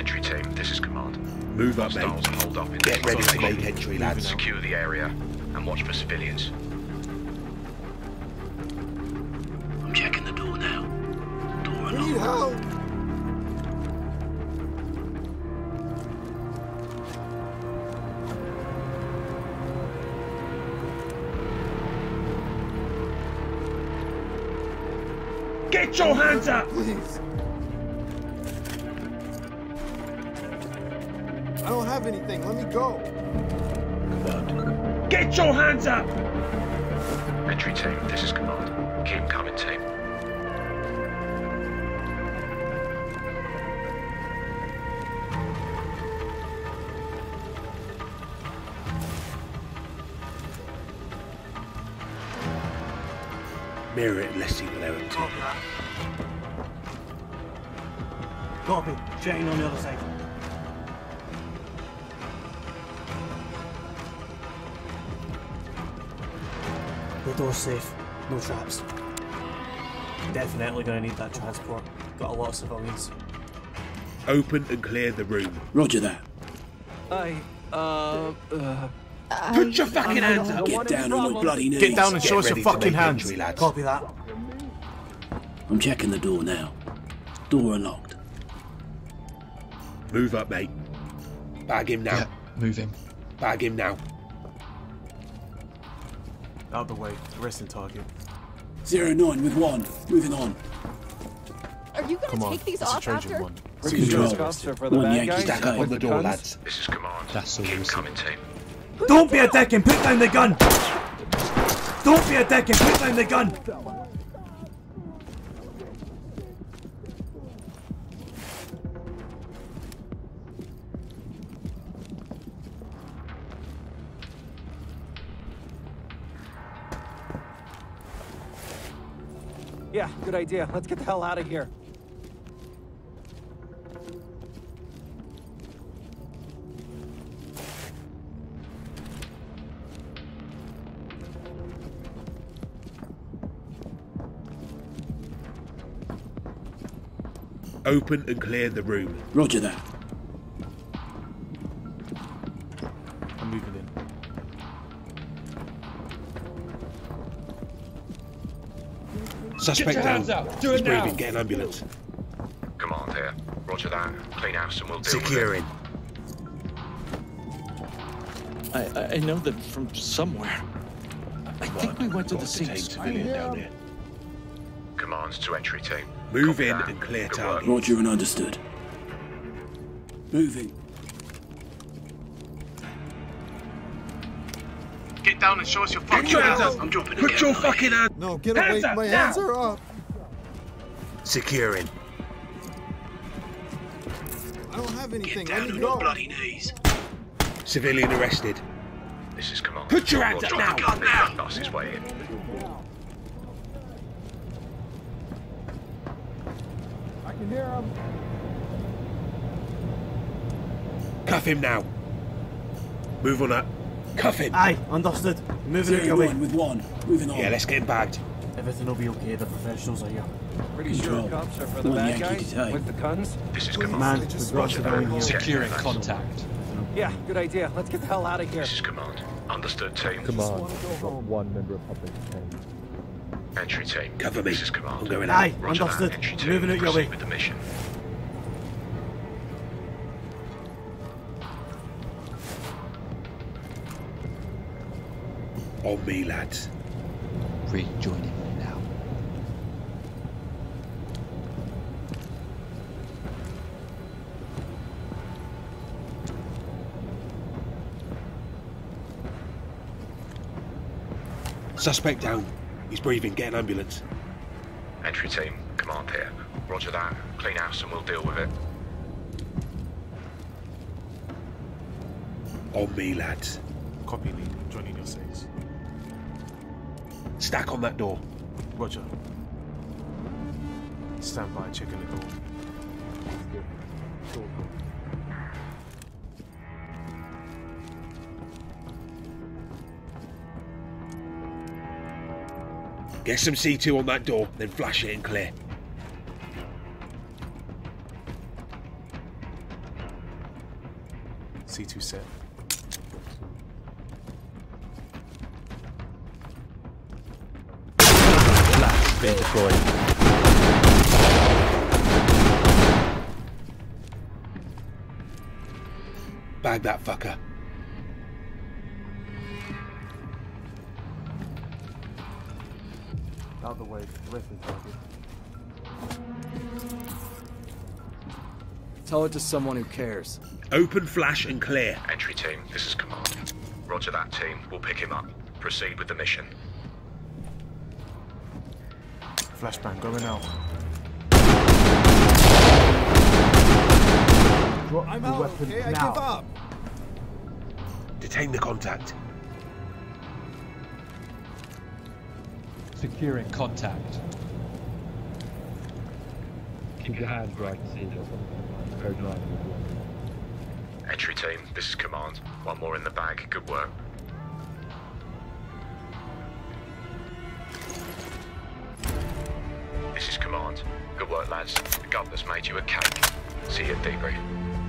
Entry team, this is command. Move up, Hostiles mate. hold up in Get ready to location. make entry, lads. Secure the area and watch for civilians. I'm checking the door now. Door Need help! Get your hands up! Please. Have anything. Let me go. Get your hands up! Entry team, this is command. Keep coming, team. Mirror it, let's see what they're up to. Copy. Chain on the other side. The door's safe. No traps. Definitely gonna need that transport. Got a lot of civilians. Open and clear the room. Roger that. I, uh, uh, Put your fucking hands up! Get down on your bloody knees. Get down and show us your fucking hands. entry, lads. Copy that. I'm checking the door now. Door unlocked. Move up, mate. Bag him now. Yeah, move him. Bag him now. Out the way. Arresting target. Zero nine with one. Moving on. Are you gonna on. take these It's a off Trojan after? one. Control. One Yankee Stack Sky. up the door, lads. This is command. That's all Keep coming, team. Don't be a dick and put down the gun! Don't be a dick and put down the gun! Yeah, good idea. Let's get the hell out of here. Open and clear the room. Roger that. Suspect your down. hands up. Do He's it now. Get an ambulance. Command here. Roger that. Clean house and we'll deal with it. Securing. I, I- I know them from somewhere. I think we went to Got the a same detained school. civilian down here. Commands to entry team. Move Copy in that. and clear Good target. Roger and understood. Moving. Get down and show us your fucking your hands up! I'm dropping the Put your camera. fucking hands. No, get Hands away. up My now. hands are up. Securing. I don't have anything. Get Let down me on your go. bloody knees. Civilian arrested. This is command. Put your hands up now. Drop the gun now. Bus is waiting. I can hear him. Cuff him now. Move on up. Cuff him. Aye, understood. Moving out your Zero way. nine with one. Moving on. Yeah, let's get him bagged. Everything will be okay, the professionals are here. Pretty Control. sure cops are for the One bad Yankee guys detained. with the guns. This is command. Man, just- we've got Roger civilian that. here. Securing contact. Yeah, good idea. Let's get the hell out of here. This is command. Understood, team. Command. One member of public Entry team. Cover me. This is command. I'm going out. Aye, Roger that. understood. Entry team. Moving out your way. with the mission. On me, lads. Rejoin him now. Suspect down. He's breathing. Get an ambulance. Entry team. Command here. Roger that. Clean house and we'll deal with it. On me, lads. Copy lead. Joining your six. Stack on that door. Roger. Stand by, checking the door. Get some C2 on that door, then flash it and clear. C2 set. Flash being deployed. Bag that fucker. Out the way. Listen, target. Tell it to someone who cares. Open flash and clear. Entry team, this is command. Roger that team. We'll pick him up. Proceed with the mission. Flashbang going out. Drop I'm out, okay? I give up. Detain the contact. Securing contact. Keep your hands where I can see this. Code line. Entry team, this is command. One more in the bag. Good work. Good work, lads. The governor's made you a cake. See you at debrief.